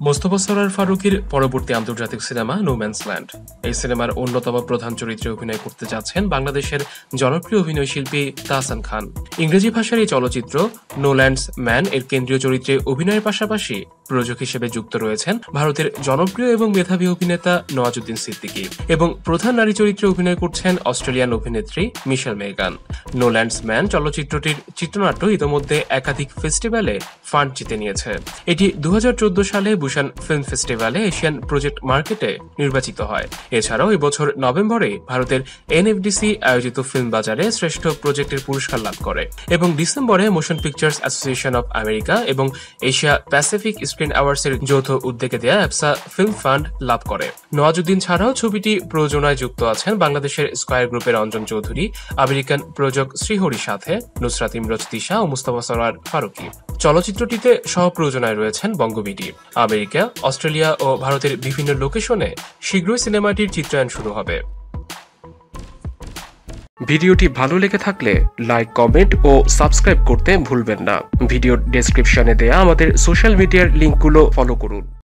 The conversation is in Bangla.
মোস্তফা সরার ফারুকের পরবর্তী আন্তর্জাতিক সিনেমা নোম্যান্স ল্যান্ড এই সিনেমার অন্যতম প্রধান চরিত্রে অভিনয় করতে যাচ্ছেন বাংলাদেশের জনপ্রিয় অভিনয় শিল্পী তাহসান খান। ইংরেজি ভাষার এই চলচ্চিত্র নোল্যান্ডস ম্যান এর কেন্দ্রীয় চরিত্রে অভিনয়ের পাশাপাশি প্রযোজক হিসেবে যুক্ত রয়েছেন ভারতের জনপ্রিয় এবং মেধাবী অভিনেতা নওয়াজুদ্দিন সিদ্দিকী এবং প্রধান নারী চরিত্রে অভিনয় করছেন অস্ট্রেলিয়ান অভিনেত্রী মিশেল মেগান। নোল্যান্ডস ম্যান চলচ্চিত্রটির চিত্রনাট্য ইতোমধ্যে একাধিক ফেস্টিভ্যালে ফান্ড জিতে নিয়েছে। এটি দু সালে বুসান ফিল্ম ফেস্টিভ্যালে এশিয়ান প্রজেক্ট মার্কেটে নির্বাচিত হয়। এছাড়াও এবছর নভেম্বরে ভারতের এনএফডিসি আয়োজিত ফিল্ম বাজারে শ্রেষ্ঠ প্রজেক্টের পুরস্কার লাভ করে এবং ডিসেম্বরে motion pictures association of America এবং এশিয়া প্যাসিফিক স্ক্রিন অ্যাওয়ার্ডস এর যৌথ উদ্যোগে দেয়া অ্যাপসা ফিল্ম ফান্ড লাভ করে। নওয়াজুদ্দিন ছাড়াও ছবিটি প্রযোজনায় যুক্ত আছেন বাংলাদেশের স্কয়ার গ্রুপের অঞ্জন চৌধুরী, আমেরিকান প্রযোজক শ্রীহরির সাথে নুসরাত ইমরোজ দিশা ও মুস্তফা সরার ফারুকি। চলচ্চিত্রটিতে সহ-প্রযোজনায় রয়েছেন বঙ্গবিডি। আমেরিকা, অস্ট্রেলিয়া ও ভারতের বিভিন্ন লোকেশনে শীঘ্রই সিনেমাটির চিত্রায়ন শুরু হবে। ভিডিওটি ভালো লেগে থাকলে লাইক, কমেন্ট ও সাবস্ক্রাইব করতে ভুলবেন না। ভিডিও ডেসক্রিপশনে দেয়া আমাদের সোশ্যাল মিডিয়ার লিঙ্কগুলো ফলো করুন।